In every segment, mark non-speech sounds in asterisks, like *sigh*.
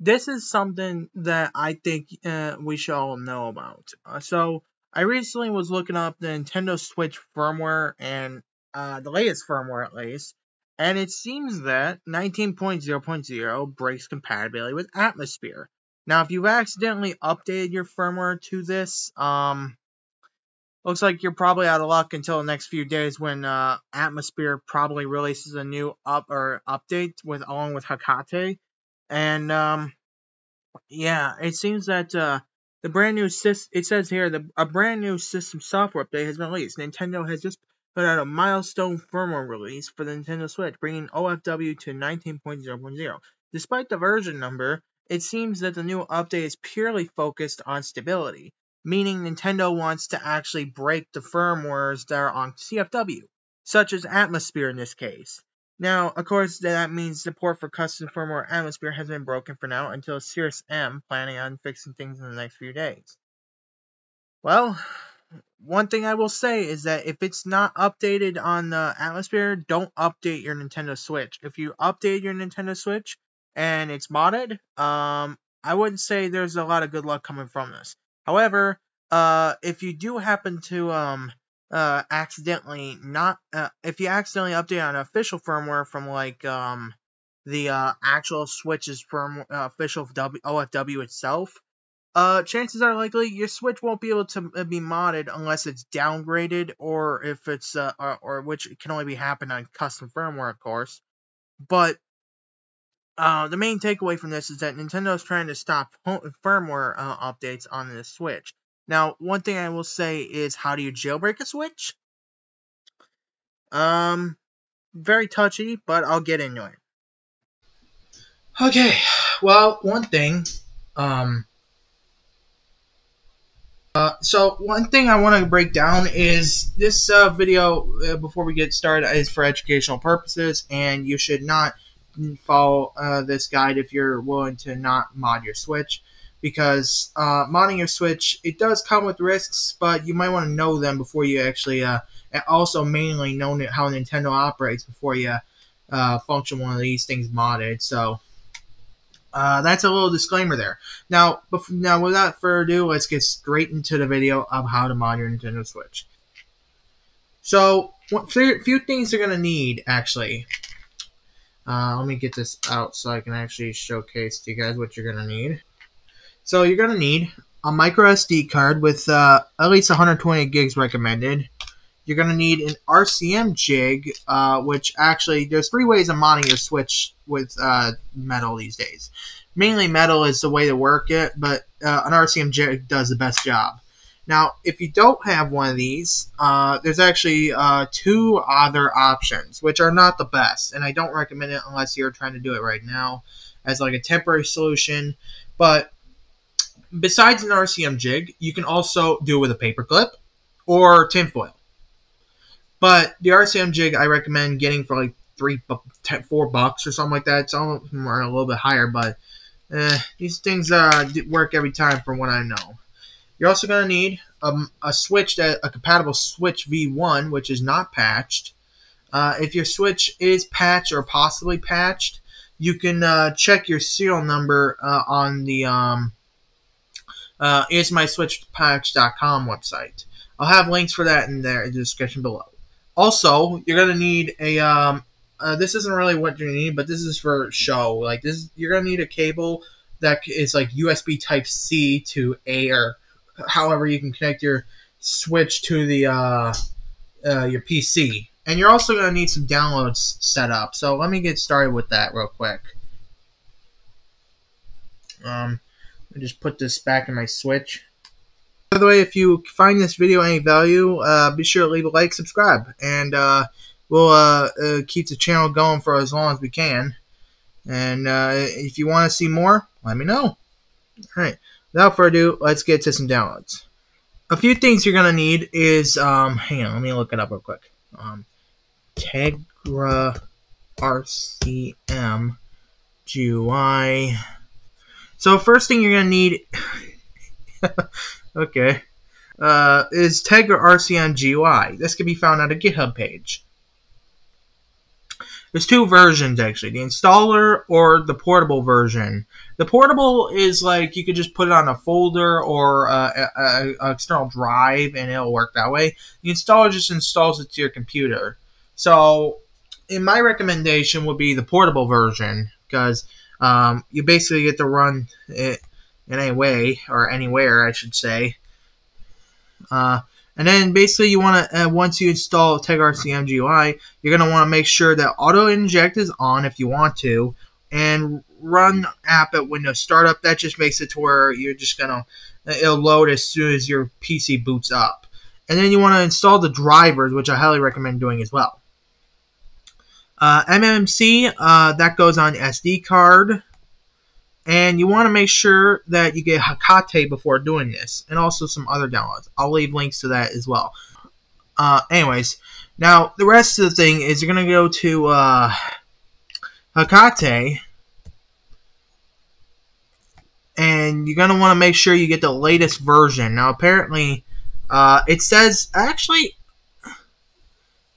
this is something that I think uh, we should all know about. Uh, so I recently was looking up the Nintendo Switch firmware and uh, the latest firmware at least, and it seems that 19.0.0 breaks compatibility with Atmosphere. Now, if you've accidentally updated your firmware to this, um, looks like you're probably out of luck until the next few days when uh, Atmosphere probably releases a new up or update with along with Hekate. And um, yeah, it seems that uh, the brand new system. It says here the a brand new system software update has been released. Nintendo has just put out a milestone firmware release for the Nintendo Switch, bringing OFW to 19.0.0. Despite the version number, it seems that the new update is purely focused on stability meaning Nintendo wants to actually break the firmwares that are on CFW, such as Atmosphere in this case. Now, of course, that means support for custom firmware Atmosphere has been broken for now until SciresM, planning on fixing things in the next few days. Well, one thing I will say is that if it's not updated on the Atmosphere, don't update your Nintendo Switch. If you update your Nintendo Switch and it's modded, um, I wouldn't say there's a lot of good luck coming from this. However, uh, if you do happen to um, uh, accidentally not, uh, if you accidentally update on official firmware from like um, the uh, actual Switch's firm uh, official w, OFW itself, uh, chances are likely your Switch won't be able to uh, be modded unless it's downgraded or if it's or, or which can only be happen on custom firmware, of course. But uh, the main takeaway from this is that Nintendo is trying to stop firmware updates on the Switch. Now, one thing I will say is, how do you jailbreak a Switch? Um, very touchy, but I'll get into it. Okay, well, one thing, um, uh, so one thing I want to break down is this uh, video uh, before we get started is for educational purposes, and you should not follow uh, this guide if you're willing to not mod your Switch because uh, modding your Switch it does come with risks, but you might want to know them before you actually uh, also mainly know how Nintendo operates before you uh, function one of these things modded. So uh, that's a little disclaimer there. Now, now without further ado, let's get straight into the video of how to mod your Nintendo Switch. So, a few things you're gonna need actually uh, let me get this out so I can actually showcase to you guys what you're going to need. So you're going to need a micro SD card with uh, at least 120 gigs recommended. You're going to need an RCM jig, uh, which actually, there's three ways of modding your Switch with uh, metal these days. Mainly metal is the way to work it, but uh, an RCM jig does the best job. Now, if you don't have one of these, uh, there's actually uh, two other options, which are not the best, and I don't recommend it unless you're trying to do it right now as like a temporary solution. But besides an RCM jig, you can also do it with a paperclip or tinfoil. But the RCM jig I recommend getting for like three, four bucks or something like that. Some them are a little bit higher, but eh, these things uh, work every time from what I know. You're also going to need um, a switch that a compatible switch V1, which is not patched. Uh, if your switch is patched or possibly patched, you can uh, check your serial number uh, on the um, uh, ismyswitchpatch.com website. I'll have links for that in there in the description below. Also, you're gonna need a um, uh, this isn't really what you need, but this is for show. Like this, you're gonna need a cable that is like USB Type C to A or however you can connect your Switch to the uh, uh, your PC. And you're also going to need some downloads set up. So let me get started with that real quick. Um, me just put this back in my Switch. By the way, if you find this video any value, uh, be sure to leave a like, subscribe, and uh, we'll uh, uh keep the channel going for as long as we can. And uh, if you want to see more, let me know. Alright, without further ado, let's get to some downloads. A few things you're going to need is, um, hang on, let me look it up real quick. Um, Tegra RCM GUI. So first thing you're going to need, *laughs* okay, uh, is Tegra RCM GUI. This can be found on a GitHub page. there's two versions actually, the installer or the portable version. The portable is like you could just put it on a folder or a, a, a external drive and it'll work that way. The installer just installs it to your computer. So, in my recommendation would be the portable version because um, you basically get to run it in any way or anywhere, I should say. Uh, and then basically you want to, uh, once you install Tegra RCM GUI, you're going to want to make sure that auto inject is on if you want to, and run app at Windows Startup. That just makes it to where you're just going to, it'll load as soon as your PC boots up. And then you want to install the drivers, which I highly recommend doing as well. Uh, MMC, uh, that goes on SD card. And you want to make sure that you get Hekate before doing this, and also some other downloads. I'll leave links to that as well. Uh, anyways, now the rest of the thing is you're going to go to uh, Hekate, and you're going to want to make sure you get the latest version. Now, apparently, uh, it says, actually,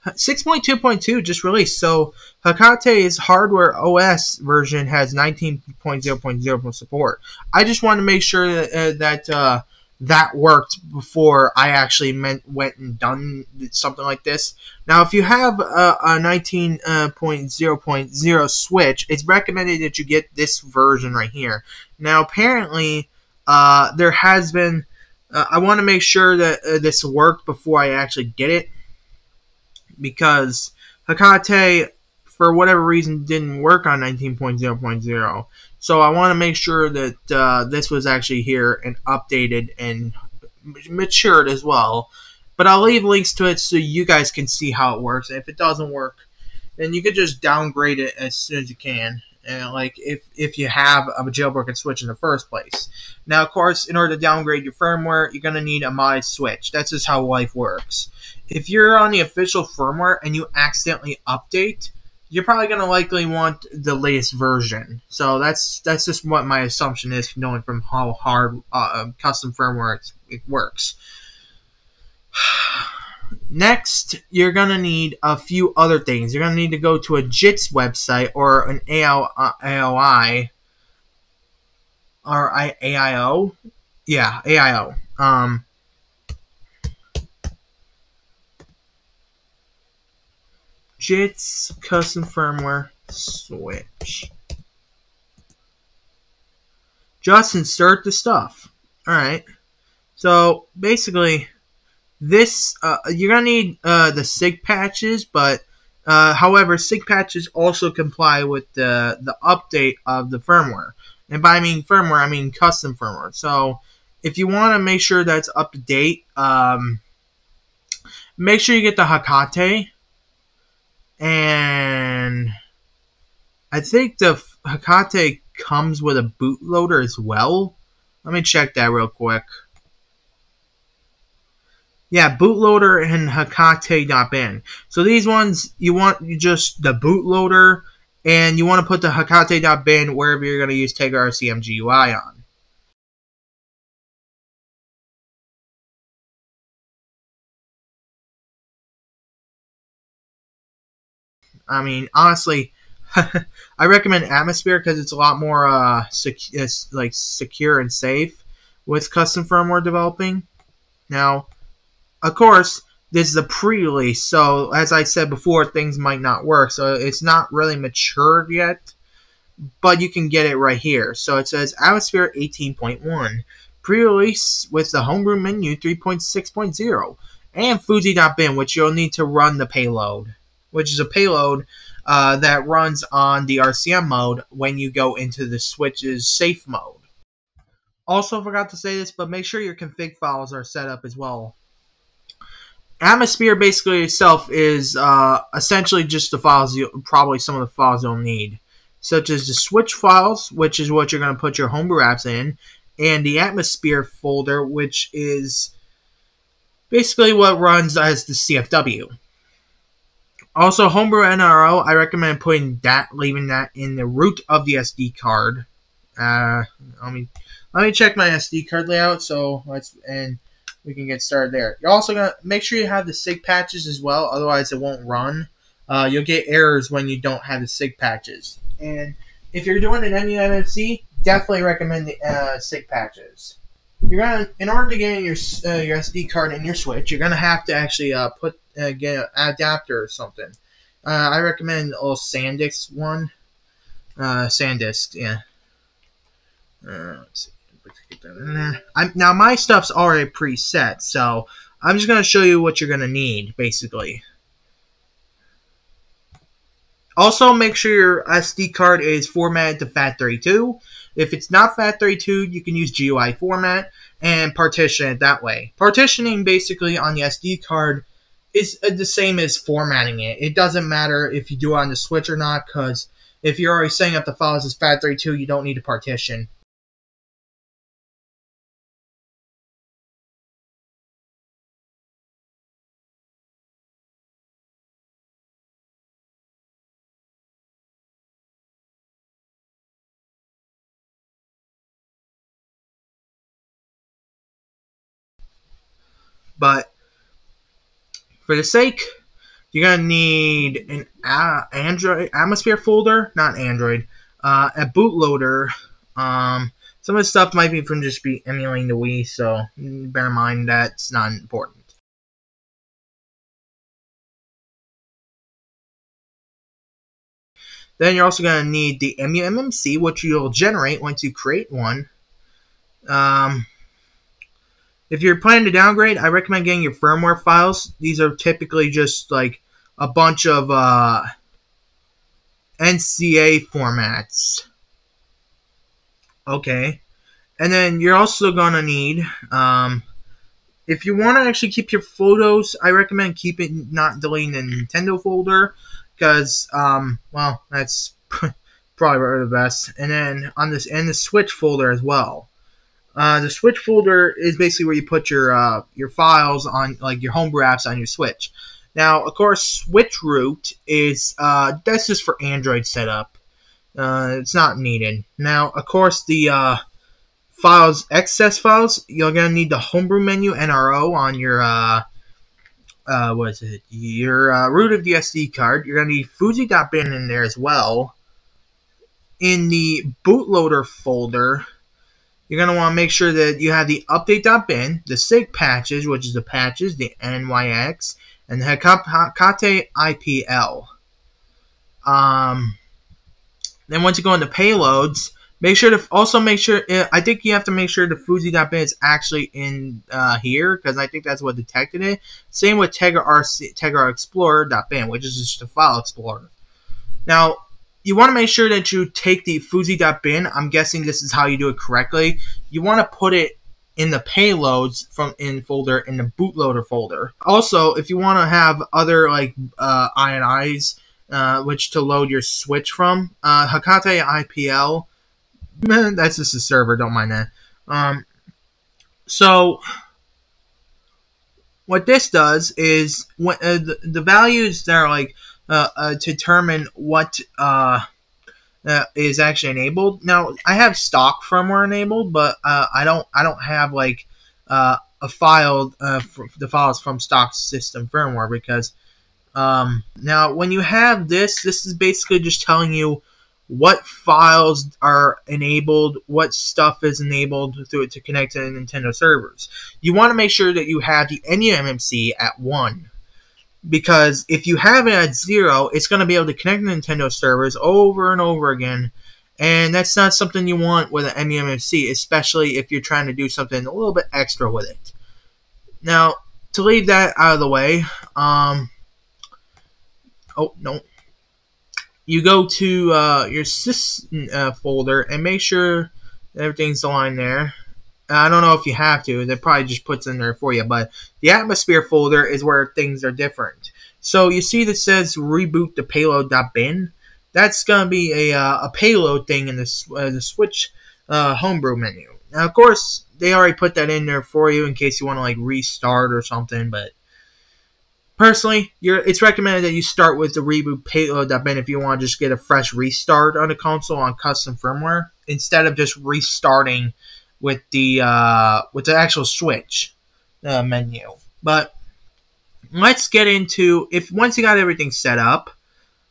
6.2.2 just released, so Hekate's hardware OS version has 19.0.0 support. I just want to make sure that uh, that, uh, that worked before I actually meant, went and done something like this. Now, if you have a, a 19.0.0 uh, switch, it's recommended that you get this version right here. Now, apparently, uh, there has been. Uh, I want to make sure that this worked before I actually get it because Hekate, for whatever reason, didn't work on 19.0.0. So I want to make sure that uh, this was actually here and updated and matured as well. But I'll leave links to it so you guys can see how it works. If it doesn't work, then you could just downgrade it as soon as you can. And like if if you have a jailbroken switch in the first place. Now, of course, in order to downgrade your firmware, you're gonna need a modded switch. That's just how life works if you're on the official firmware and you accidentally update, you're probably going to likely want the latest version. So that's that's just what my assumption is, knowing from how hard uh, custom firmware it works. *sighs* Next, you're going to need a few other things. You're going to need to go to a JITS website or an AOI or AIO. Yeah, AIO. Um, JITS custom firmware switch. Just insert the stuff. Alright. So basically, this uh, you're gonna need uh, the SIG patches, but uh, however, SIG patches also comply with the the update of the firmware. And by I mean firmware, I mean custom firmware. So if you want to make sure that's up to date, um, make sure you get the Hekate and I think the Hekate comes with a bootloader as well. Let me check that real quick. Yeah, bootloader and Hekate.bin. So these ones, you want you just the bootloader, and you want to put the Hekate.bin wherever you're going to use GUI on. I mean, honestly, *laughs* I recommend Atmosphere because it's a lot more uh, like secure and safe with custom firmware developing. Now, of course, this is a pre-release, so as I said before, things might not work. So it's not really matured yet, but you can get it right here. So it says Atmosphere 18.1, pre-release with the homebrew menu 3.6.0, and fusee.bin, which you'll need to run the payload which is a payload uh, that runs on the RCM mode when you go into the switch's safe mode. Also forgot to say this, but make sure your config files are set up as well. Atmosphere basically itself is uh, essentially just the files, you, probably some of the files you'll need, such as the switch files, which is what you're going to put your homebrew apps in, and the Atmosphere folder, which is basically what runs as the CFW. Also, Homebrew NRO, I recommend putting that, leaving that in the root of the SD card. Uh, let me let me check my SD card layout. So let's and we can get started there. You're also gonna make sure you have the SIG patches as well, otherwise it won't run. uh, you'll get errors when you don't have the SIG patches. And if you're doing an emuMMC, definitely recommend the uh, SIG patches. You're gonna, in order to get your uh, your SD card in your Switch, you're gonna have to actually uh, put uh, get an adapter or something. Uh, I recommend a little SanDisk one. Uh, SanDisk, yeah. Uh, let's see. I'm, now my stuff's already preset, so I'm just gonna show you what you're gonna need, basically. Also, make sure your SD card is formatted to FAT32. If it's not FAT32, you can use GUI format and partition it that way. Partitioning basically on the SD card is uh, the same as formatting it. It doesn't matter if you do it on the Switch or not, because if you're already setting up the files as FAT32, you don't need to partition. But for the sake, you're gonna need an uh, Android Atmosphere folder, not Android, uh, a bootloader. Um, some of the stuff might be from just be emulating the Wii, so bear in mind that's not important. Then you're also going to need the emuMMC, which you'll generate once you create one. Um, if you're planning to downgrade, I recommend getting your firmware files. These are typically just like a bunch of uh, NCA formats. Okay. And then you're also going to need, um, if you want to actually keep your photos, I recommend keeping not deleting the Nintendo folder because, um, well, that's *laughs* probably the best. And then on this, and the Switch folder as well. Uh, the Switch folder is basically where you put your uh, your files on, like your homebrew apps on your Switch. Now, of course, Switch root is uh, that's just for Android setup. Uh, it's not needed. Now, of course, the uh, files, excess files, you're gonna need the homebrew menu NRO on your uh, what is it? Your uh, root of the SD card. You're gonna need fusee.bin in there as well. In the bootloader folder, you're going to want to make sure that you have the update.bin, the SIG patches, which is the patches, the NYX, and the Hekate IPL. Um, then once you go into payloads, make sure to also make sure, uh, I think you have to make sure the fusee.bin is actually in uh, here, because I think that's what detected it. Same with Tegra Explorer.bin, which is just a file explorer. Now, you want to make sure that you take the fusee.bin. I'm guessing this is how you do it correctly. You want to put it in the payloads from in folder in the bootloader folder. Also, if you want to have other like uh, INIs, uh, which to load your switch from, uh, Hekate IPL, *laughs* that's just a server. Don't mind that. Um, so what this does is when uh, the, the values that are like uh, uh, determine what uh, uh, is actually enabled. Now I have stock firmware enabled, but I don't I don't have like a file uh, the files from stock system firmware because um, now when you have this, this is basically just telling you what files are enabled, what stuff is enabled through it to connect to Nintendo servers. You want to make sure that you have the emuMMC at 1 because if you have it at zero, it's going to be able to connect Nintendo servers over and over again, and that's not something you want with an emuMMC, especially if you're trying to do something a little bit extra with it. Now, to leave that out of the way, um, oh no, you go to uh, your sys uh, folder and make sure everything's aligned there. I don't know if you have to. That probably just puts in there for you. But the atmosphere folder is where things are different. So you see that says reboot the payload.bin. That's going to be a, uh, a payload thing in the, uh, the Switch uh, homebrew menu. Now, of course, they already put that in there for you in case you want to like restart or something. But personally, it's recommended that you start with the reboot payload.bin if you want to just get a fresh restart on the console on custom firmware instead of just restarting with the uh, with the actual Switch uh, menu. But let's get into if once you got everything set up,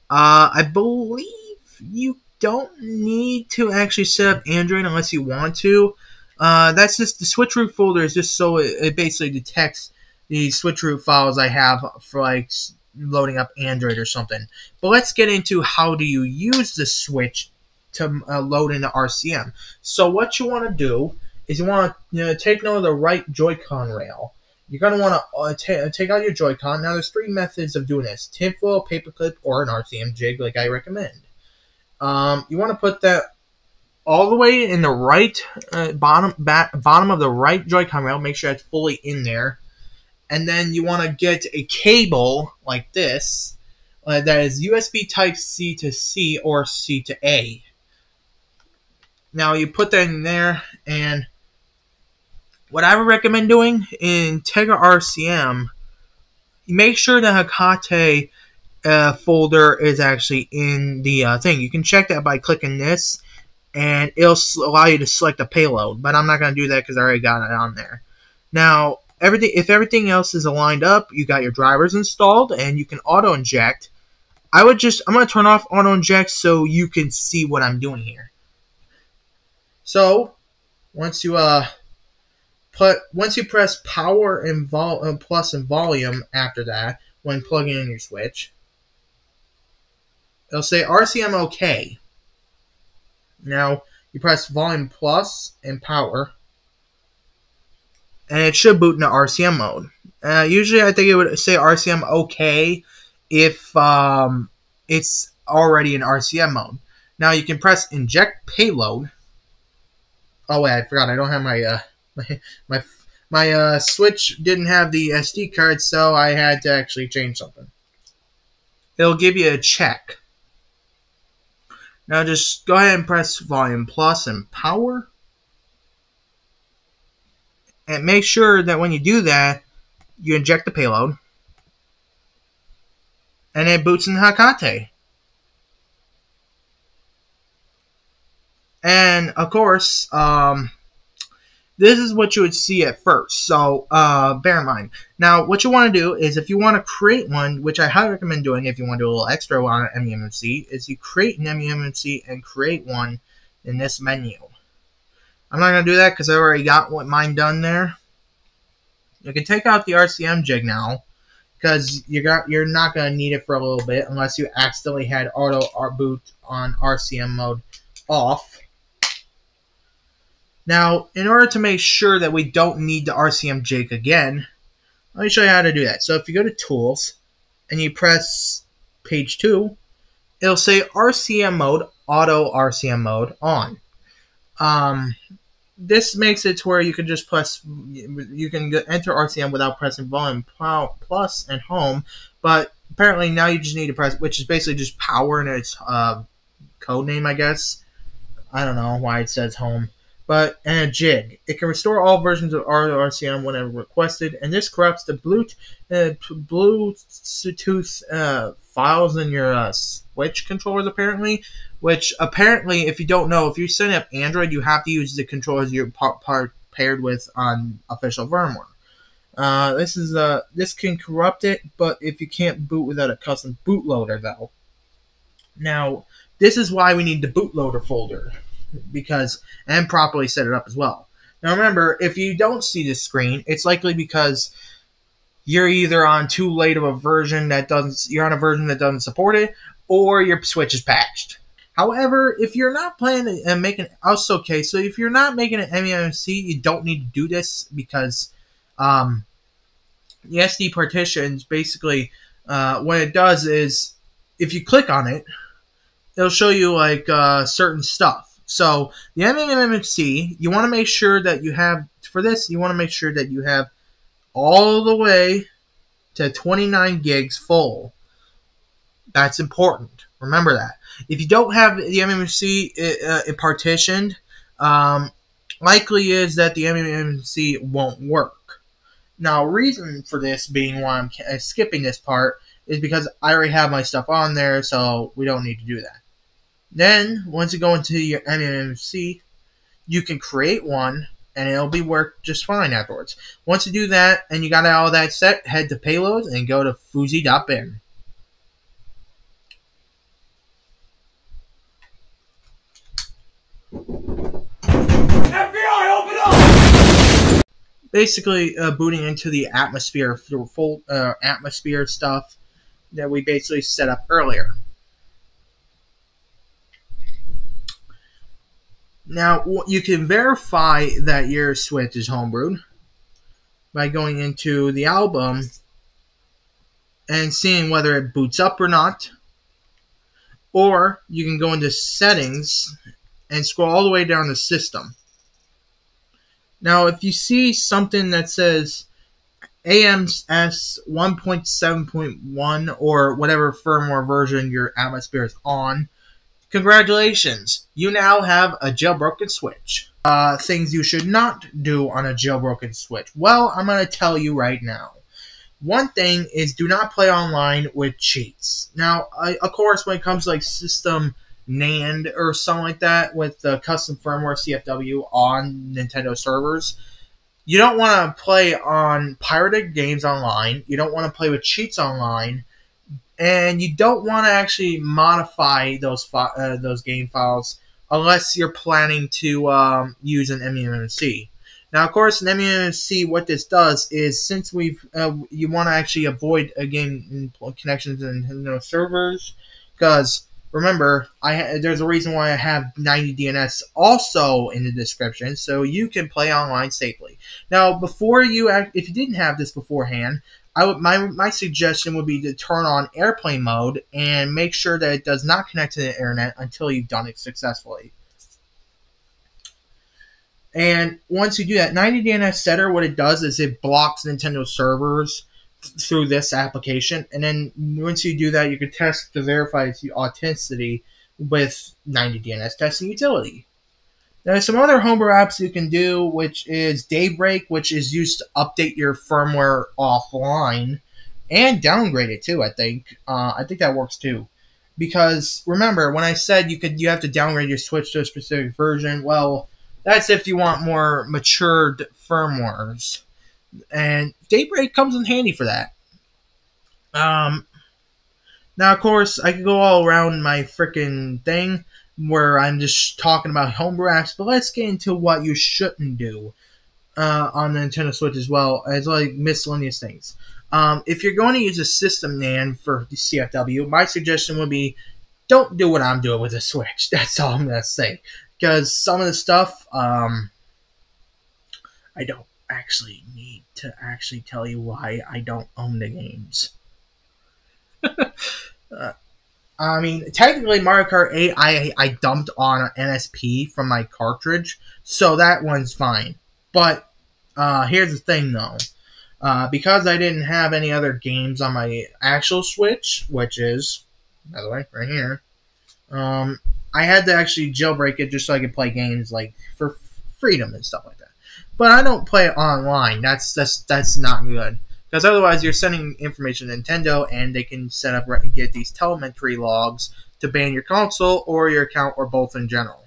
Uh, I believe you don't need to actually set up Android unless you want to. Uh, that's just the switch root folder is just so it, it basically detects the switch root files I have for like loading up Android or something. But let's get into how do you use the switch to uh, load into RCM. So what you want to do is you want to you know, take note of the right Joy-Con rail. You're going to want to uh, ta take out your Joy-Con. Now there's three methods of doing this. Tinfoil, paperclip, or an RCM jig like I recommend. Um, you want to put that all the way in the right uh, bottom back, bottom of the right Joy-Con rail. Make sure it's fully in there. And then you want to get a cable like this uh, that is USB Type C to C or C to A. Now you put that in there, and what I would recommend doing in Tegra RCM, make sure the Hekate uh, folder is actually in the uh, thing. You can check that by clicking this, and it'll allow you to select a payload. But I'm not going to do that because I already got it on there. Now, everything if everything else is aligned up, you got your drivers installed, and you can auto inject. I would just I'm going to turn off auto inject so you can see what I'm doing here. So once you uh put once you press power and vol uh, plus and volume after that when plugging in your switch, it'll say RCM OK. Now you press volume plus and power, and it should boot into RCM mode. Uh, usually, I think it would say RCM OK if um, it's already in RCM mode. Now you can press inject payload. Oh wait, I forgot. I don't have my uh, *laughs* my my my uh, Switch didn't have the SD card, so I had to actually change something. It'll give you a check. Now just go ahead and press volume plus and power. And make sure that when you do that, you inject the payload. And it boots in Hekate. And of course, um, this is what you would see at first. So uh, bear in mind. Now, what you want to do is if you want to create one, which I highly recommend doing if you want to do a little extra on an emuMMC, is you create an emuMMC and create one in this menu. I'm not going to do that because I already got what mine done there. You can take out the RCM jig now because you got you're not going to need it for a little bit unless you accidentally had auto boot on RCM mode off. Now, in order to make sure that we don't need the RCM jig again, let me show you how to do that. So if you go to Tools and you press page 2, it'll say RCM mode, auto RCM mode on. Um, this makes it to where you can just press, you can enter RCM without pressing volume plus and home, but apparently now you just need to press, which is basically just power and its uh, code name, I guess. I don't know why it says home but and a jig. It can restore all versions of RCM whenever requested, and this corrupts the Bluetooth, uh, Bluetooth uh, files in your uh, switch controllers apparently. Which apparently, if you don't know, if you're setting up Android, you have to use the controllers you're par- paired with on official firmware. Uh, this is uh, this can corrupt it, but if you can't boot without a custom bootloader, though. Now, this is why we need the bootloader folder because and properly set it up as well. Now remember, if you don't see the screen, it's likely because you're either on too late of a version that doesn't you're on a version that doesn't support it, or your switch is patched. However, if you're not planning and making also okay, so if you're not making an emuMMC, you don't need to do this because um, the SD partitions basically uh, what it does is if you click on it, it'll show you like uh, certain stuff. So the emuMMC, you want to make sure that you have, for this, you want to make sure that you have all the way to 29 gigs full. That's important. Remember that. If you don't have the emuMMC uh, partitioned, um, likely is that the emuMMC won't work. Now, reason for this being why I'm uh, skipping this part is because I already have my stuff on there, so we don't need to do that. Then, once you go into your MMC, you can create one and it'll be work just fine afterwards. Once you do that and you got all that set, head to payload and go to fusee.bin. Basically, uh, booting into the atmosphere, full uh, atmosphere stuff that we basically set up earlier. Now you can verify that your Switch is homebrewed by going into the album and seeing whether it boots up or not. Or you can go into settings and scroll all the way down to system. Now, if you see something that says AMS 1.7.1 or whatever firmware version your atmosphere is on, congratulations, you now have a jailbroken Switch. Uh, things you should not do on a jailbroken Switch. Well, I'm going to tell you right now. One thing is do not play online with cheats. Now, I, of course, when it comes to like system NAND or something like that with the custom firmware CFW on Nintendo servers, you don't want to play on pirated games online. You don't want to play with cheats online, and you don't want to actually modify those fi- uh, those game files unless you're planning to um, use an eMMC. Now, of course, in eMMC, what this does is since we've uh, you want to actually avoid a game connections Nintendo servers because remember, I there's a reason why I have 90 DNS also in the description, so you can play online safely. Now, before you, if you didn't have this beforehand, I would my my suggestion would be to turn on airplane mode and make sure that it does not connect to the internet until you've done it successfully. And once you do that, 90 DNS setter, what it does is it blocks Nintendo servers through this application. And then once you do that, you can test to verify its authenticity with 90 DNS testing utility. There's some other homebrew apps you can do, which is Daybreak, which is used to update your firmware offline and downgrade it too. I think uh, I think that works too, because remember when I said you could you have to downgrade your Switch to a specific version. Well, that's if you want more matured firmwares. And Daybreak comes in handy for that. Um, now, of course, I could go all around my freaking thing where I'm just talking about homebrew apps, but let's get into what you shouldn't do uh, on the Nintendo Switch as well as like miscellaneous things. Um, if you're going to use a system NAND for the CFW, my suggestion would be don't do what I'm doing with the Switch. *laughs* That's all I'm gonna say because some of the stuff um, I don't actually need to actually tell you why I don't own the games. *laughs* uh, I mean, technically, Mario Kart 8 I I dumped on an NSP from my cartridge, so that one's fine. But uh, here's the thing, though. Uh, because I didn't have any other games on my actual Switch, which is, by the way, right here, um, I had to actually jailbreak it just so I could play games like for freedom and stuff like that. But I don't play it online. That's that's that's not good because otherwise you're sending information to Nintendo and they can set up and get these telemetry logs to ban your console or your account or both in general.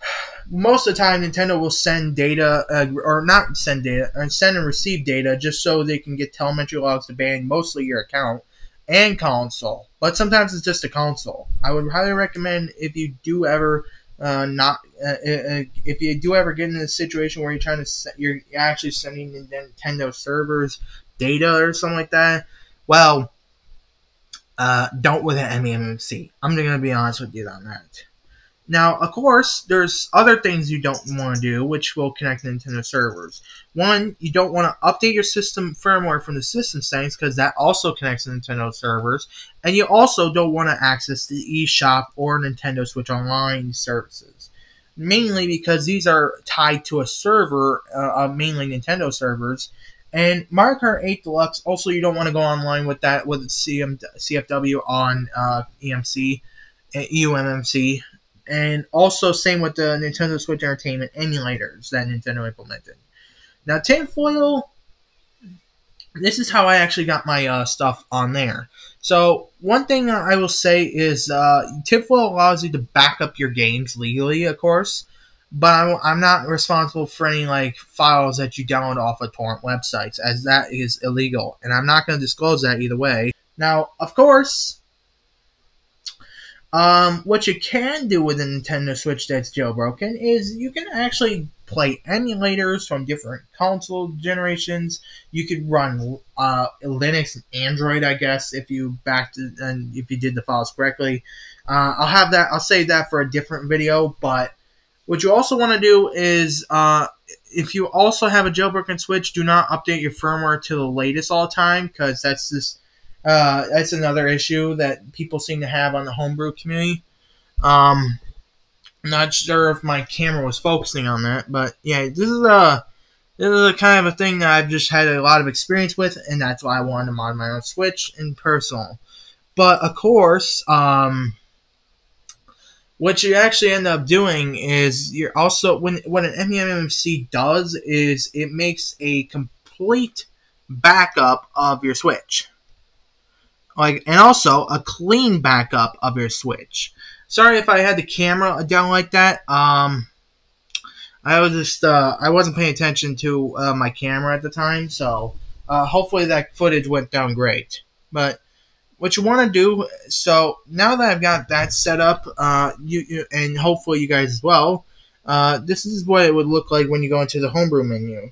*sighs* Most of the time, Nintendo will send data, uh, or not send data, or send and receive data just so they can get telemetry logs to ban mostly your account and console. But sometimes it's just a console. I would highly recommend if you do ever uh, not uh, uh, if you do ever get in a situation where you're trying to you're actually sending Nintendo servers data or something like that. Well, uh, don't with an eMMC. I'm gonna be honest with you on that. Now, of course, there's other things you don't want to do, which will connect Nintendo servers. One, you don't want to update your system firmware from the system settings because that also connects to Nintendo servers. And you also don't want to access the eShop or Nintendo Switch Online services. Mainly because these are tied to a server, uh, uh mainly Nintendo servers. And Mario Kart 8 Deluxe, also you don't want to go online with that with CM, CFW on uh, EMC, UMMC. and also same with the Nintendo Switch Entertainment emulators that Nintendo implemented. Now, Tinfoil, this is how I actually got my uh, stuff on there. So one thing I will say is uh, Tinfoil allows you to back up your games legally, of course, but I'm, I'm not responsible for any like files that you download off of torrent websites, as that is illegal, and I'm not going to disclose that either way. Now, of course, Um, what you can do with a Nintendo Switch that's jailbroken is you can actually play emulators from different console generations. You could run uh, Linux and Android, I guess, if you backed and if you did the files correctly. Uh, I'll have that. I'll save that for a different video. But what you also want to do is, uh, if you also have a jailbroken Switch, do not update your firmware to the latest all the time because that's just uh, that's another issue that people seem to have on the homebrew community. Um, not sure if my camera was focusing on that, but yeah, this is a this is a kind of a thing that I've just had a lot of experience with, and that's why I wanted to mod my own Switch in personal. But of course, um, what you actually end up doing is you're also when what an emuMMC does is it makes a complete backup of your Switch like and also a clean backup of your Switch. Sorry if I had the camera down like that. Um, I was just uh, I wasn't paying attention to uh, my camera at the time, so uh, hopefully that footage went down great. But what you want to do, so now that I've got that set up, uh, you, you and hopefully you guys as well, uh, this is what it would look like when you go into the homebrew menu.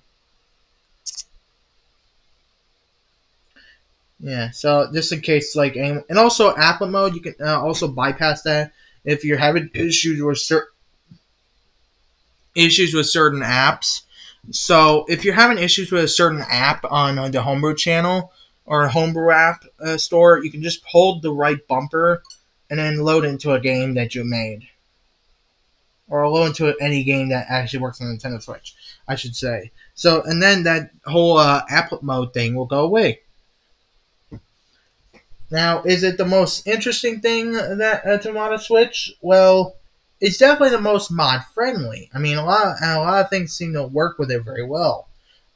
Yeah, so just in case, like, and, also applet mode, you can uh, also bypass that if you're having issues with certain issues with certain apps. So if you're having issues with a certain app on uh, the Homebrew channel or Homebrew app uh, store, you can just hold the right bumper and then load into a game that you made. Or load into any game that actually works on Nintendo Switch, I should say. So, and then that whole uh, applet mode thing will go away. Now, is it the most interesting thing that uh, to mod a Switch? Well, it's definitely the most mod friendly. I mean, a lot a lot of things seem to work with it very well.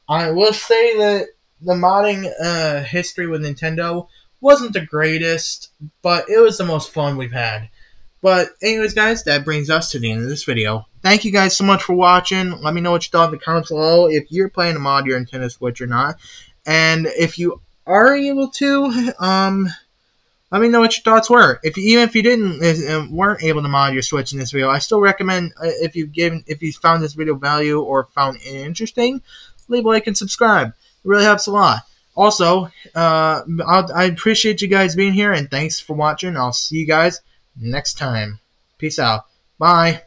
I will say that the modding uh, history with Nintendo wasn't the greatest, but it was the most fun we've had. But anyways, guys, that brings us to the end of this video. Thank you guys so much for watching. Let me know what you thought in the comments below if you're planning to mod your Nintendo Switch or not. And if you are able to, *laughs* um, let me know what your thoughts were. If you, even if you didn't uh, weren't able to mod your Switch in this video, I still recommend uh, if you've given if you found this video value or found it interesting, leave a like and subscribe. It really helps a lot. Also, uh, I appreciate you guys being here and thanks for watching. I'll see you guys next time. Peace out. Bye.